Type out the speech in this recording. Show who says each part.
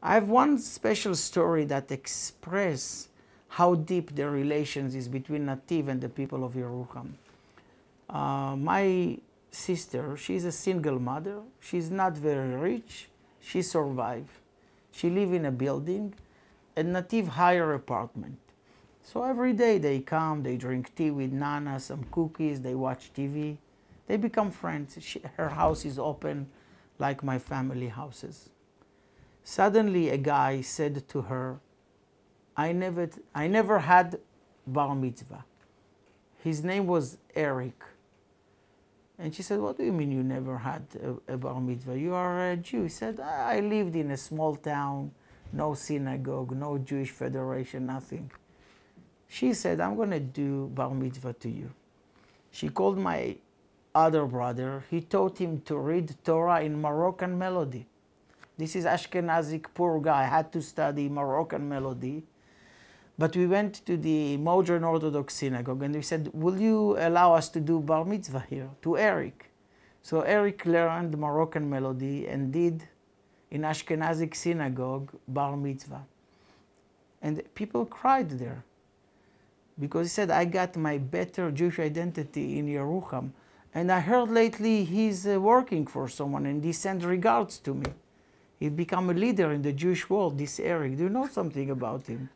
Speaker 1: I have one special story that express how deep the relations is between Nativ and the people of Yeruham. Uh, my sister, she's a single mother. She's not very rich. She survived. She live in a building, a Nativ higher apartment. So every day they come, they drink tea with Nana, some cookies, they watch TV. They become friends. She, her house is open like my family houses. Suddenly a guy said to her, I never, I never had bar mitzvah. His name was Eric. And she said, What do you mean you never had a, a bar mitzvah? You are a Jew. He said, I lived in a small town, no synagogue, no Jewish federation, nothing. She said, I'm going to do bar mitzvah to you. She called my other brother. He taught him to read Torah in Moroccan melody. This is Ashkenazic poor guy, had to study Moroccan melody. But we went to the modern Orthodox synagogue and we said, Will you allow us to do bar mitzvah here to Eric? So Eric learned Moroccan melody and did in Ashkenazic synagogue bar mitzvah. And people cried there because he said, I got my better Jewish identity in Yeruham. And I heard lately he's uh, working for someone and he sent regards to me. He become a leader in the Jewish world, this Eric. Do you know something about him?